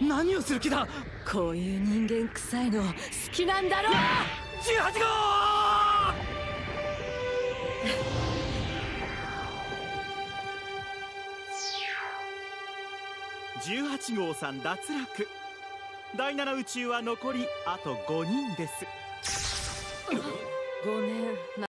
何をする気だ？こういう人間臭いの好きなんだろう。18号18号さん脱落。第7宇宙は残りあと5人です。5年